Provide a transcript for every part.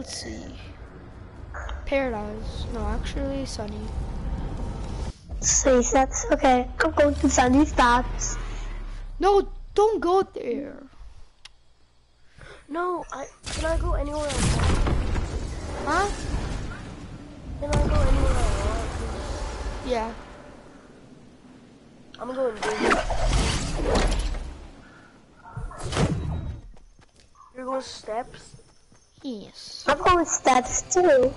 let's see. Paradise. No, actually, sunny. Steps. Okay, I'm going to sunny steps. No, don't go there. No, I can I go anywhere I want? Huh? Can I go anywhere I want? Yeah. I'm going big. You're going steps? Yes. I'm going steps too.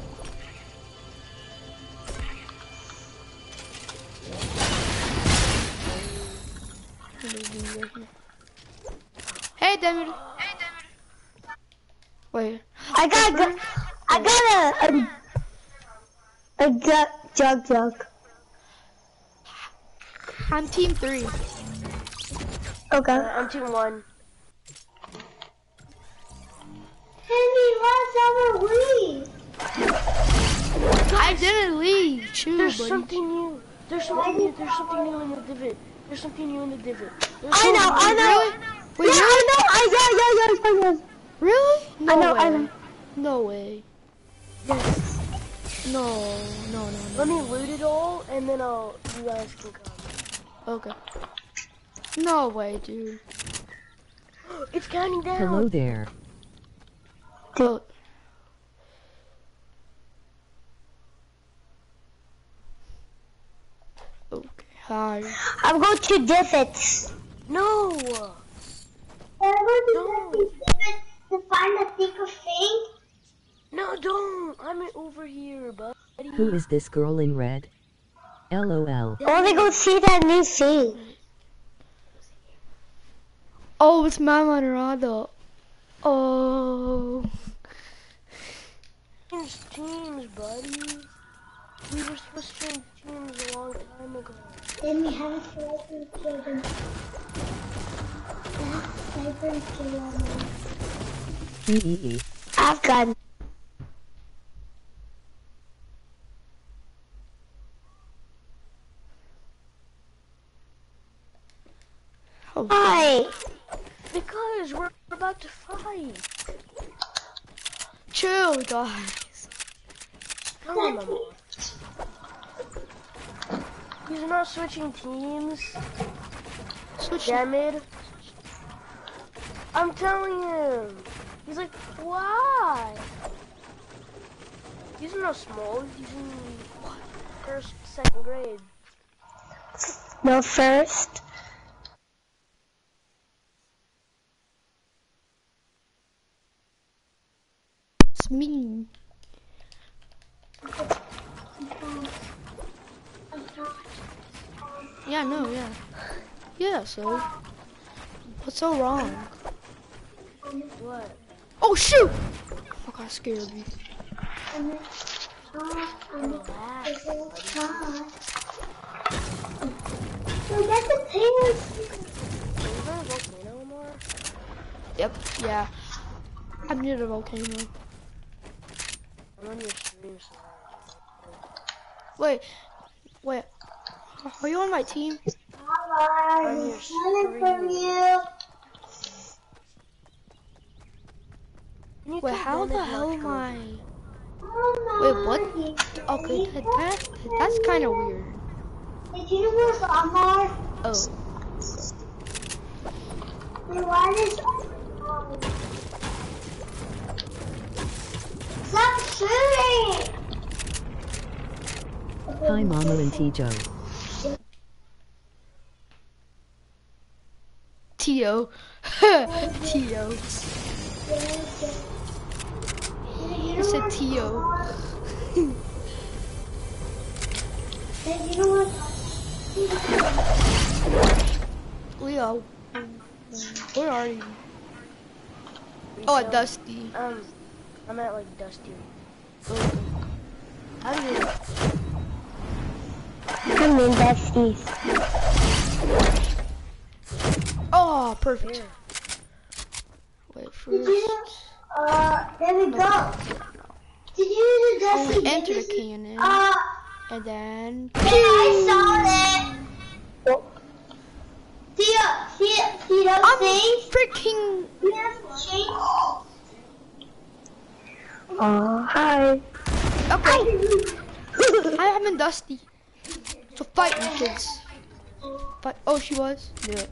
Hey, David. Hey, David. Wait. I got, a, I got a, a, a jug, jug, jug. I'm team three. Okay. Uh, I'm team one. Henry, what's our lead? I didn't leave. Chill, There's buddy. something new. There's something new. There's something new in the divot. There's something new in the divot. There's I know, I know. Really? Wait, yeah, really? I know. I yeah, yeah, yeah, yeah. Really? No I know, way. I know. No way. Yes. No, no, no, no. Let me loot it all, and then I'll. You guys can come. Okay. No way, dude. It's counting down. Hello there. Oh. Okay, hi. I'm going to divots. No. I'm going No. divots to find a thicker thing. No, don't. I'm over here, buddy. Who is this girl in red? LOL. I want to go see that new thing. Oh, it's Mama Dorado. Oh. Change teams, buddy. We were supposed to change teams a long time ago. Then we have to children. Sniper kill Hee I've got. Hi. Because we're about to fight. Chill, guys. Come on, Mama. He's not switching teams. Switch. Damn it. I'm telling him. He's like, why? He's not small. He's in first, second grade. No first. It's me. Yeah, no, yeah. Yeah, so. What's so wrong? What? Oh, shoot! I scared me. That's? Yep, yeah. I'm near the volcano. I'm on your stream. So Wait, wait. Are you on my team? I'm your stream. you. You Wait, how the hell am I? Oh wait, Wait, what? Okay, that, that that's kind of weird. Did you know what's on? Oh, Wait, why is Stop shooting! Hi Mama and Tijo. Tio. Tio. I said Tio. Did you know what? Leo. Where are you? Oh, Dusty. Um, I'm at like Dusty. I did. I'm in Dusty's. Oh, perfect. Wait, first. Uh, there we go. Did you do Dusty? enter the cannon. Uh, And then. yeah, I saw it. See, see, see those I'm things? freaking. See Oh, hi. Okay. Hi, I'm in Dusty. So fight me, kids. But oh, she was. Knew it.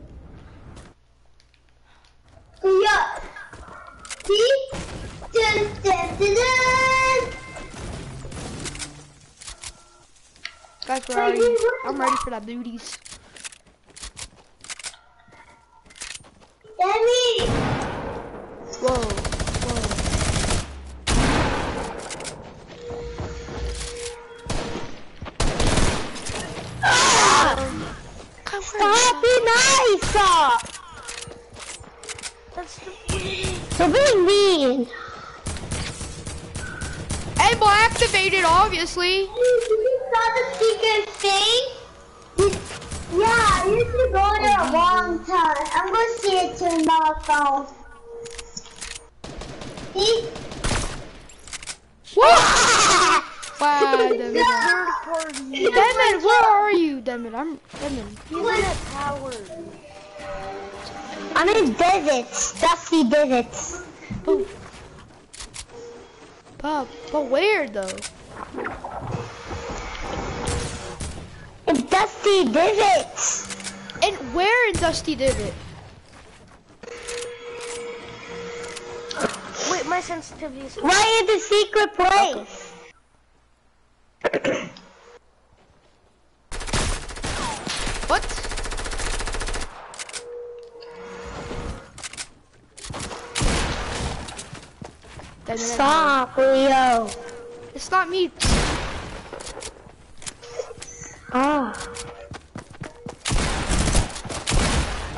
Yeah. See? Dun, dun, dun, dun. Guys, where are you? I'm ready for that booties. Daddy. Whoa. Stop being nice. uh. That's the You're being mean. Able activated, obviously. You saw the secret thing? Yeah, you to go there a long time. I'm gonna see it to phone. See? What? wow, Demon. third party. Demon, where are you, Demon? I'm Demon. He's in that tower. I'm in deserts, dusty deserts. Oh. But, but where though? In dusty deserts. And where in Dusty Divot? Wait, my sensitivity is. Right in the secret place. What? Demon, Stop, Leo. It's not me. Oh.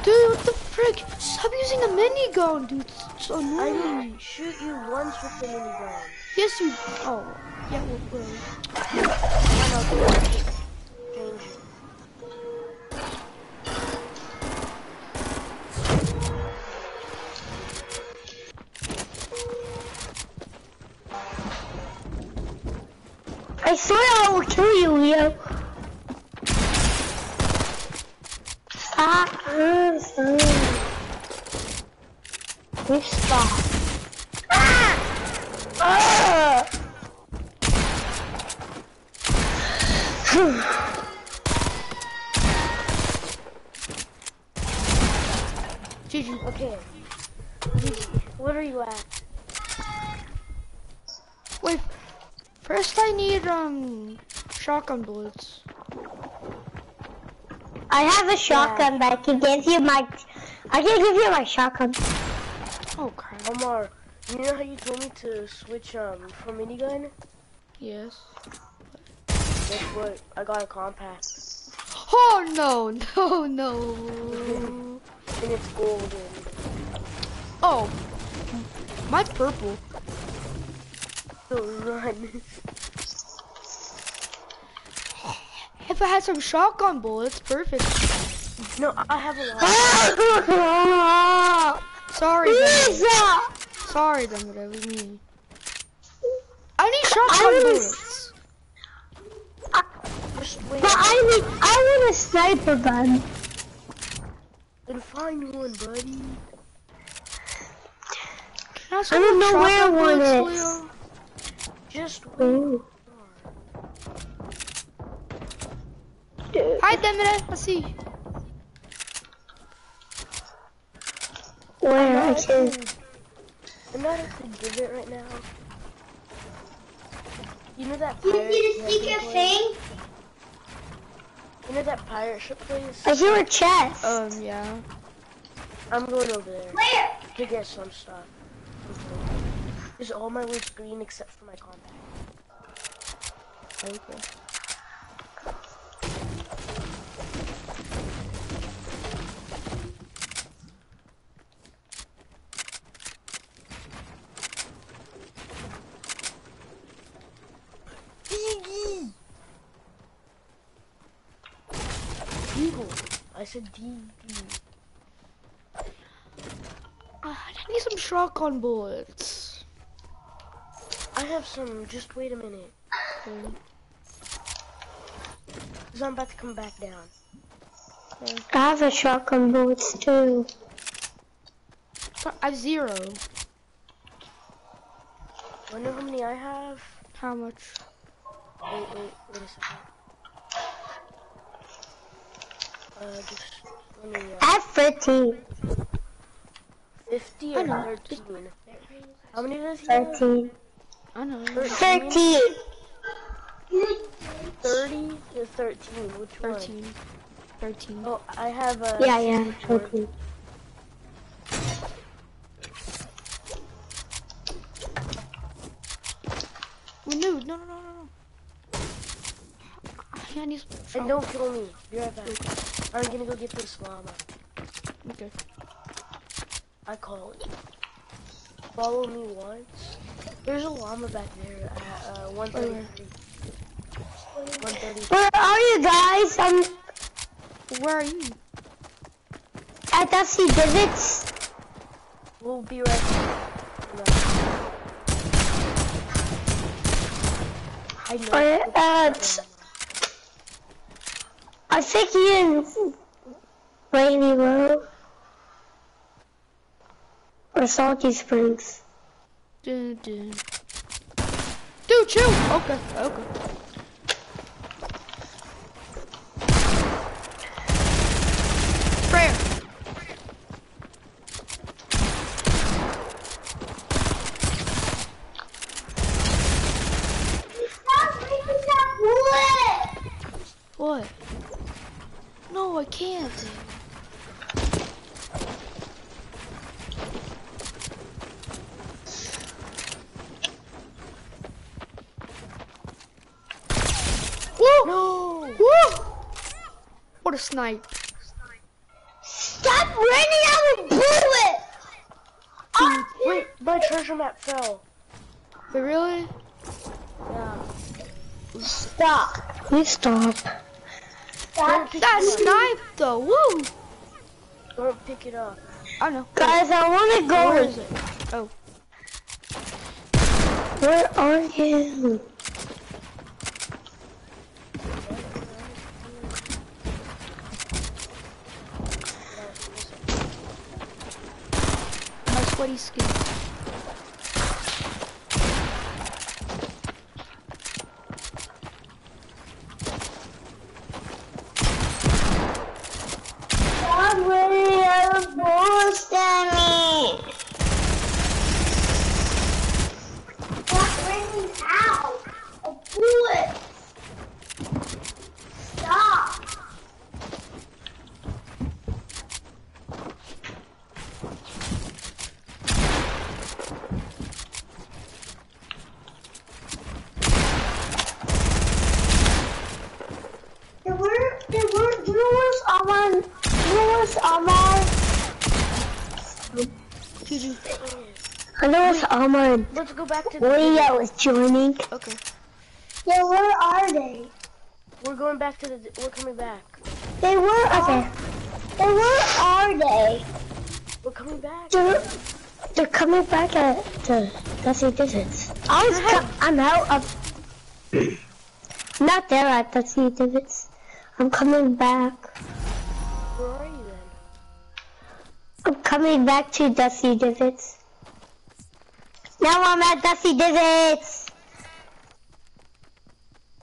Dude, what the frick? Stop using a minigun, dude. It's so I annoying. can shoot you once with the minigun. Yes, you. Oh, yeah, well, well. Ah, stop. Ah! Ah! Gigi, Okay. Gigi, What are you at? wait. First, I need um shotgun bullets. I have a shotgun, but I can give you my. I can give you my shotgun. Oh crap. Omar, you know how you told me to switch um from minigun? Yes. That's what I got a compact. Oh no, no, no. And it's golden. Oh, my purple. So run. If I had some shotgun bullets, perfect. no, I have a lot. Sorry, Demon. Lisa! Sorry, Demon. That was me. I need shotgun I was- bullets. Just. But I need. I want a sniper gun. Then find one, buddy. I, I don't know where one is. Leo? Just wait. Ooh. Dude. Hi, Demon. I see. Where I I'm can. not, I'm not at the divot right now. You know that pirate ship place? You know that pirate ship place? I hear a chest. Um, yeah. I'm going over there Where? to get some stuff. Is all my loot's green except for my compact. Okay. Eagle. I said D. D. Uh, I need some shotgun bullets. I have some. Just wait a minute. Okay. Cause I'm about to come back down. I have a shotgun bullets too. I have zero. Wanna how many I have? How much? Wait, wait, wait a second. Uh, just let me, I uh, have 13. 50 I or know. 13? How many does he have? 13. I know. 13. 30 to 13, which one? 13. 13. Oh, I have a. Yeah, yeah, 13. Oh, no, no, no, no, no, no. I need some And don't kill me. Be right back. I'm gonna go get this llama. Okay. I call it. Follow me once. There's a llama back there at uh, 133. Where are you guys? I'm Where are you? at Dusty Divots. We'll be right back. No. I know. Or at, I think he in Rainy Road. Or Salty Springs. Dun, dun. Dude, chill. Okay, okay. Prayer. Stop breaking that bullet! What? No, I can't. Woo! No! Woo! What a snipe. Stop running out of bullets! Dude, wait, my treasure map fell. But really? Yeah. Stop. Please stop. Don't That it snipe though, woo! Don't pick it up. I know. Guys, I want to go. Where is it? Oh, Where are you? my sweaty skin. Stop running out of bullets, Danny. Stop running out of bullets. Stop. There were, there were, there was Aman, there was Aman. GG. I know it's Aman. Let's go back to the. Leah was joining. Okay. Yeah, where are they? We're going back to the. We're coming back. They were, okay. They where are they? We're coming back. They're, they're coming back at the Dusty Divots. I was, co- I'm out of, not there at Dusty Divots. I'm coming back. Where are you then? I'm coming back to Dusty Divots. Now I'm at Dusty Divots.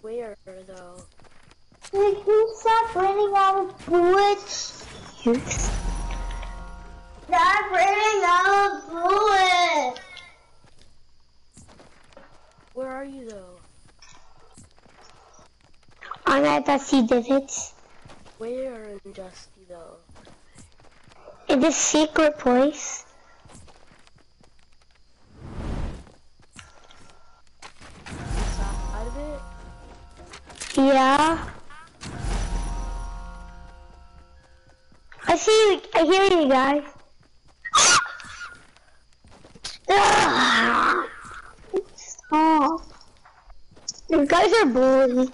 Where though? Can you stop running out of bullets? Yes. Stop running out of bullets. Where are you though? I'm at Dusty Divots. Where in Dusty though? In this secret place. Yeah. I see you. I hear you guys. Ah! Stop. You guys are bullies.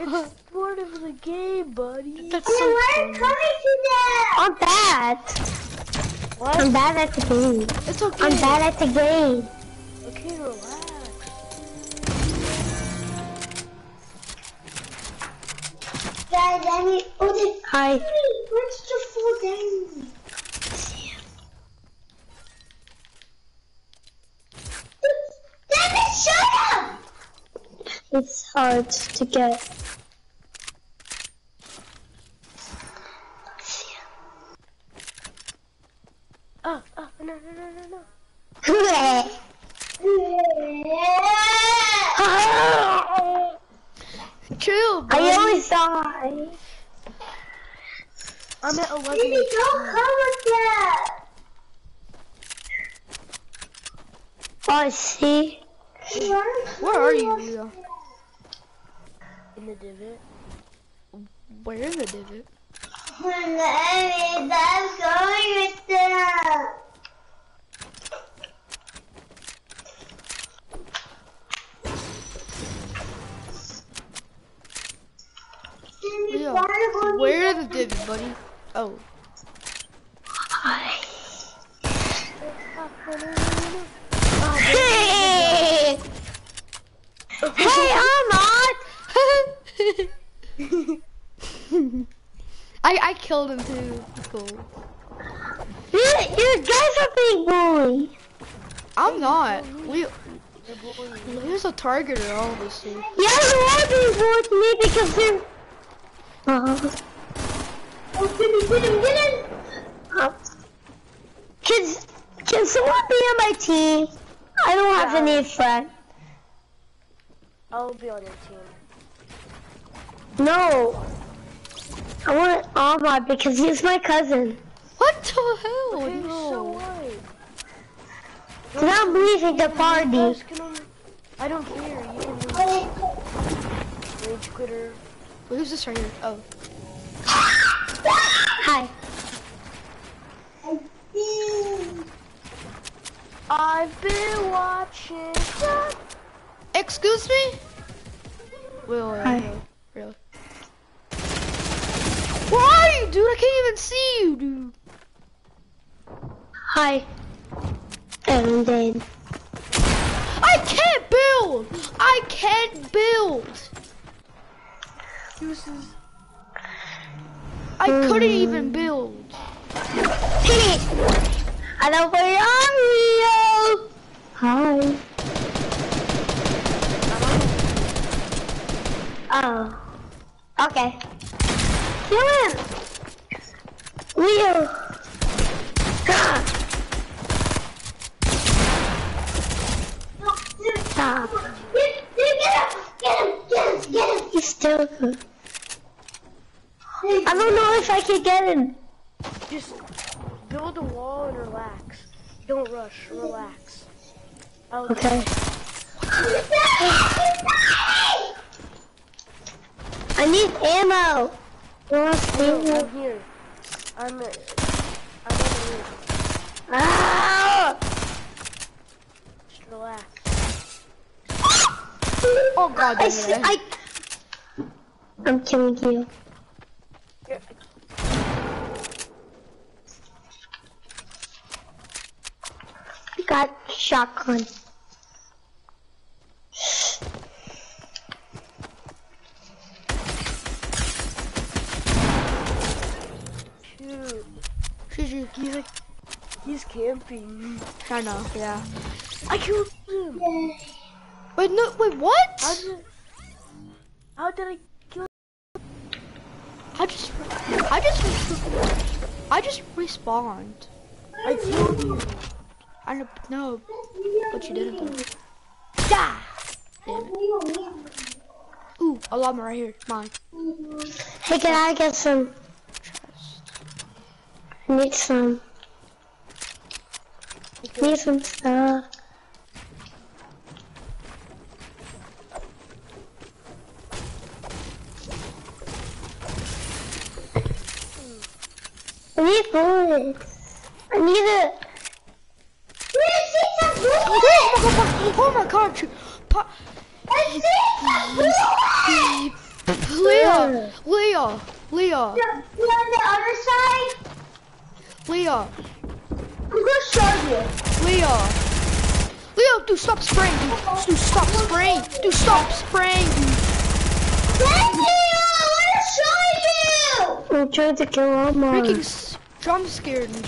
It's part of the game, buddy. That's so funny. coming to them. I'm bad. What? I'm bad at the game. It's okay. I'm bad at the game. Okay, relax. Hi, Danny. Oh, the Hi. Where Danny! It's hard to get. Oh, oh, no, no, no, no, no. Ah! Chill, bro. I always die. I'm at 11. Baby, don't come Oh, I see. Where are you, Leo? In the divot. Where in the divot? Leo, where in the divot, buddy? Oh, Hey! Hey, I'm on! I I killed him too. That's cool. You, you guys are being bullied. I'm not. Leo, Leo's a targeter, obviously. Yeah, you are being bullied me because you're... Uh, uh, can, can someone be on my team? I don't have Yeah. any friends. I'll be on your team. No. I want Ahmad because he's my cousin. What the hell? Okay, so no. what? And I'm leaving the party. only- I don't care. You can leave. Rage quitter. Wait, who's this right here? Oh. Hi. I've been watching. Excuse me? Will, Hi. really. Where are you, dude? I can't even see you, dude. Hi. And then... I can't build. I can't build. Excuses. I couldn't even build. Hello, where are you? Hi. Oh. Okay. Kill him! Leo! God. Stop. Get, get him! Get him! Get him! Get him! He's still good. I don't know if I can get him. Just build a wall and relax. Don't rush. Relax. I'll Okay. I need ammo. No. I'm here. I'm. at- I'm roof. Ah! Just relax. Oh god, I, see. I, I'm killing you. Here, I got shotgun. Shoot. Shoot He's like, he's camping. I know, yeah. I killed him. Wait, no, wait, what? How did? I? I just, I just, I just respawned. I killed you. I know, no, but you didn't though. Die! Damn it. Ooh, a llama right here, mine. Hey, can I get some? I need some. Need some stuff. I need bullets. I need a. Oh my god, tr- pa- Leah, Leah, Leah, You on the other side? Leah, I'm gonna show you. Leah. Leo, dude, stop spraying, dude. Dude, stop spraying. Dude, stop spraying, dude. Thank you! I want to show you! I'm trying to kill all mine. Freaking s- jump scared me.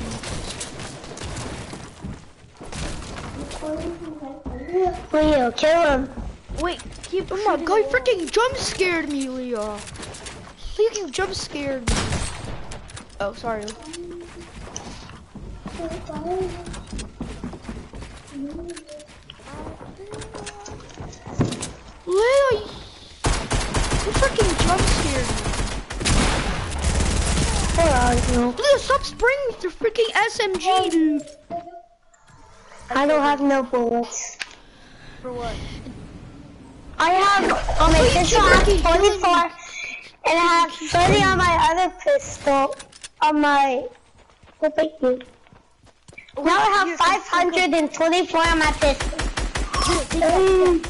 Leo, kill him. Wait, keep. Oh my shooting god, you freaking jump scared me, Leo. Leah, you jump scared me. Oh, sorry. Leah, you, you freaking jump scared me. Where are you? Leah, stop spraying with your freaking SMG, dude. I don't have no bullets. For what? I have on my Please pistol, keep I have 24, and I have 30 on my other pistol, on my, what about you? Now I have 524 on my pistol. Um,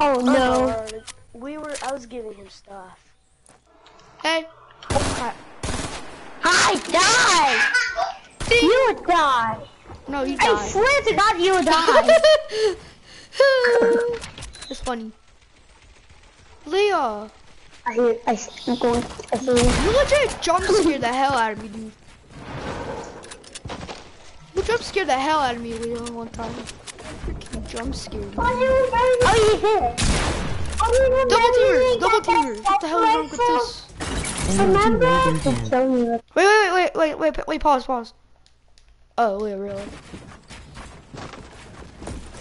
oh no. Uh, we were. I was giving him stuff. Hey. Alright. I died! You would die! No, you I died. swear to God you would die! it's funny. Leah, I hear, I, I'm going, I hear you. you legit jump scared the hell out of me, dude. You jump scared the hell out of me, Leah, one time. Freaking jump scared me. Oh, you did! Double teamers, double teamers. What the hell is wrong with this? Energy Remember? Raven to 10. kill me. Wait, wait, wait, wait, wait, wait, wait, pause, pause. Oh, wait, really?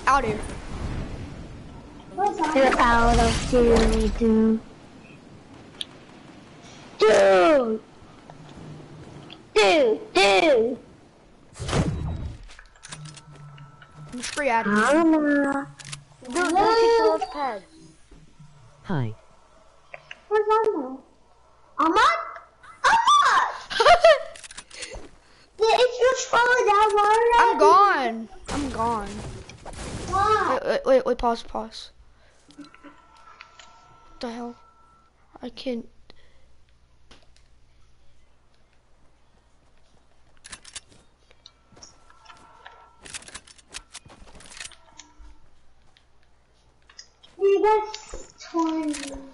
Out here. You're out of here, dude. Dude! Dude, dude! I'm straight out of here. Dude, don't kick the launch. Hi. Where's Mama? Mama? Mama! If you fall down water, I'm gone. I'm gone. Why? Wait, wait, wait, wait, pause, pause. What the hell? I can't. We got 20.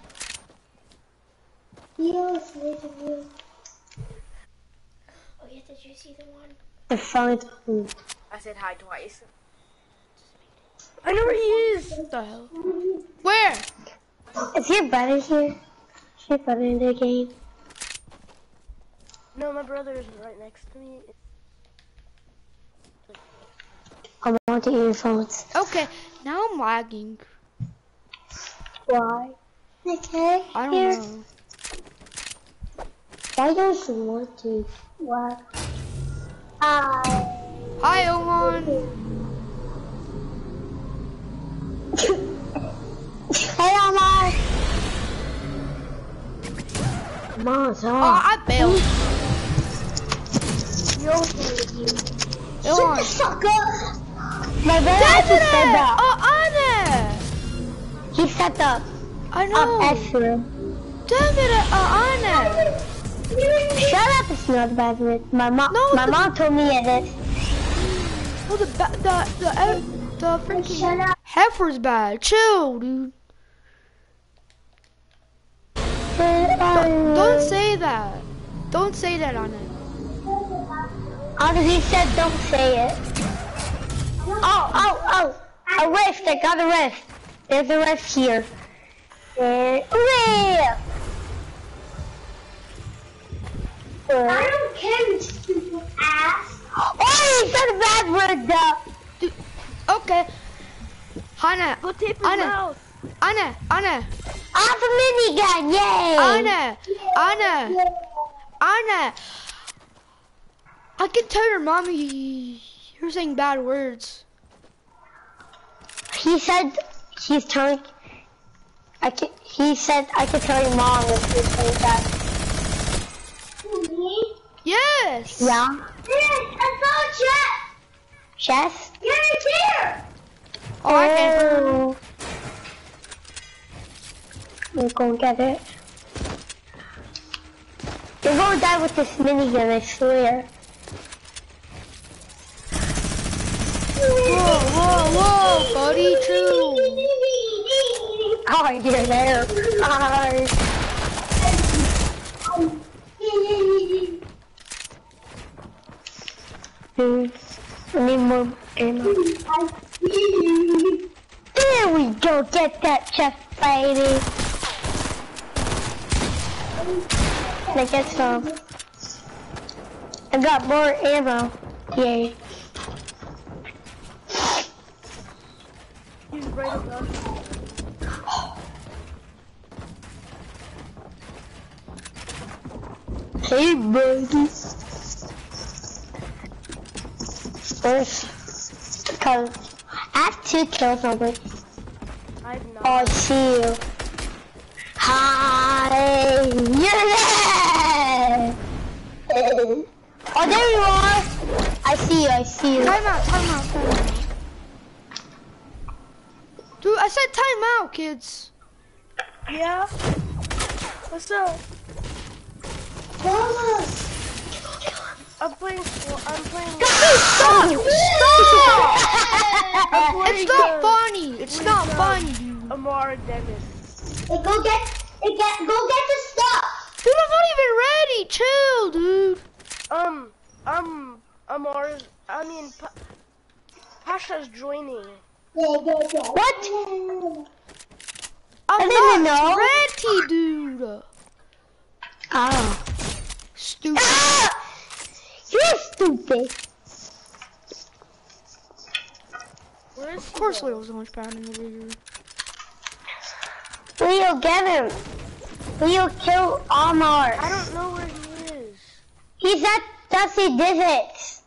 Yes, Oh, yeah, did you see the one? The front. I said hi twice. I know where he is. What the hell? Where? Is he your brother here? Is your brother in the game? No, my brother is right next to me. I want the earphones. Okay, now I'm lagging. Why? Okay. I don't here. know. Why don't want to? What? Hi. Hi, Oman. hey, Omar. Come on, Oh. I bailed. Yo, Oman. sucker. My brother actually said that. Oh, Anna. He said that I know. extra. Damn it, uh, Anna. Shut up, it's not a bad word. My mom, No, my mom told me it is. Oh, the the the uh, the freaking Shut up. heifer's bad. Chill, dude. Don't, Don't say that. Don't say that on it. Honestly, he said don't say it. Oh, oh, oh. A rift. I got a rift. There's a rift here. There. Rift. I don't care, you stupid ass. Oh, he said a bad word, though. Okay. Anna, Go tape his Anna. mouth. Anna, Anna, I have a minigun, yay. Anna, Anna, Anna. I can tell your mommy you're saying bad words. He said he's telling. I can, he said I could tell your mom if you're say that. Yes. Yeah. Yes, I saw a chest. Chest? Yeah, it's here. Oh, I can. Oh. We're gonna get it. You're gonna die with this minigun, I swear. Whoa, whoa, whoa, buddy, true. Oh, you're there. Oh. I need more ammo. Dude! Go get that chest, baby. I get some? Um, I got more ammo. Yay. He's right above. Hey, buddy. First, because I have two kills already. I have not. Oh, I see you. Hi, you're there. Oh, there you are. I see you. I see you. Time out, time out, time out. Dude, I said time out, kids. Yeah? What's up? I'm playing. Well, I'm playing. Stop! Stop! I'm playing It's not uh, funny. It's not funny, dude. Amara Dennis. Hey, go get, hey, get, go get the stuff. Dude, I'm not even ready. Chill, dude. Um, um, Amara. I mean, pa- Pasha's joining. What? I'm I didn't not know. ready, dude. Oh. Stupid. Ah! You're stupid. Where is Of course, Leo's launch pad in the video. Leo, get him. Leo, kill Amar. I don't know where he is. He's at Dusty Divots.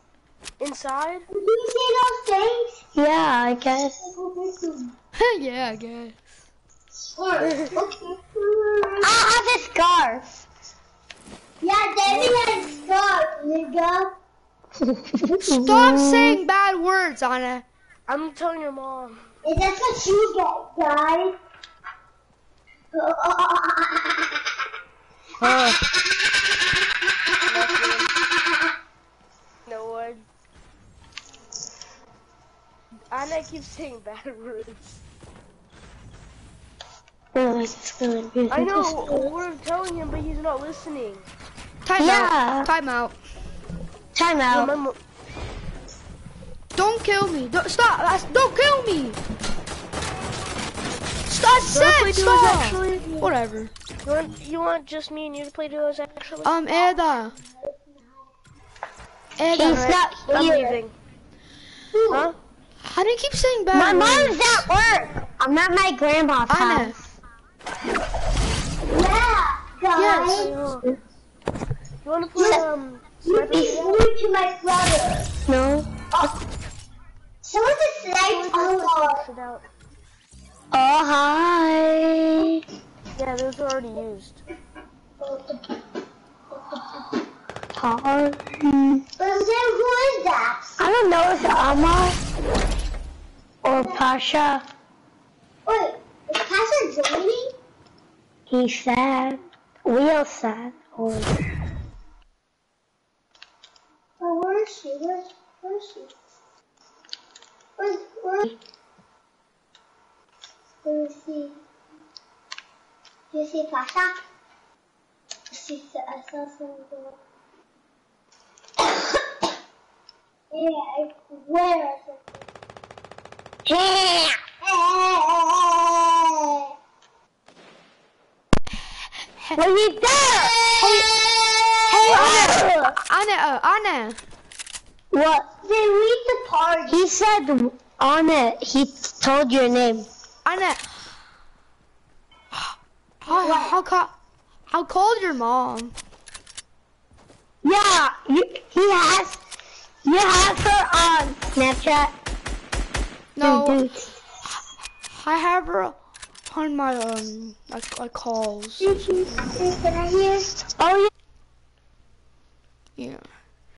Inside? Did you see those things? Yeah, I guess. yeah, I guess. I have a scarf. Yeah, David has a scarf, nigga. Stop saying bad words, Anna. I'm telling your mom. Is that what you get, guys? No one. Anna keeps saying bad words. Oh, I know, we're telling him, but he's not listening. Time Yeah. out. Time out. Time out. Remember, Don't kill me. Don't, stop. That's- Don't kill me. Stop. play Said stop. actually? Whatever. you want, you want just me and you to play duos actually? Um, Ada. Eda. He's Eda. not I'm here. leaving. Huh? How do you keep saying bad My words? mom's at work. I'm at my grandma's Anna. house. Yeah, Yes. You wanna play, um, You be rude to my brother. No. Someone's a sniper. it out? Oh, hi. Yeah, those are already used. Hi. But then who is that? I don't know. Is it Amar? Or Pasha? Wait, is Pasha joining? He's sad. Real sad. Or... Oh, where is she? Where, where is she? Where's, where, where is she? Do you see Pasha? She said, I saw something. yeah, I swear. Yeah. What are you doing? Hey, hey, Anna. Anna. Uh, Anna. What? They read the part. He said on it. He told your name. Anna. How how ca- how called your mom? Yeah, you, he has. You have her on Snapchat. No, Dude, I have her on my um like like calls. Can I hear? Oh yeah. Yeah.